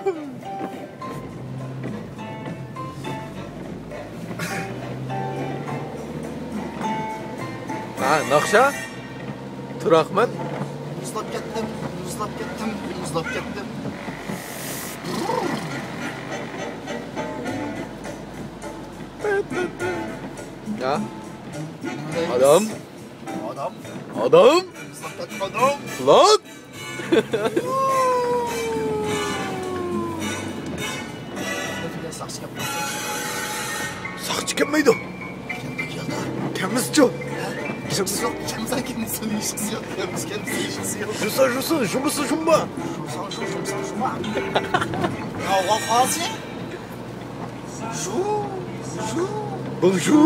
Ha, naqsha? Turahmat. Muzlab ketdim, muzlab ketdim, muzlab ketdim. Ya, adam, Adam. adam, adam. lan. сақшы сақшы келмейді жоқ кеміз әкеміздің ешкісі жоқ кеміз кеміз ешкісі жоқ жұмса жұмса жұмысы жұмба жұмса жұмба ауа жу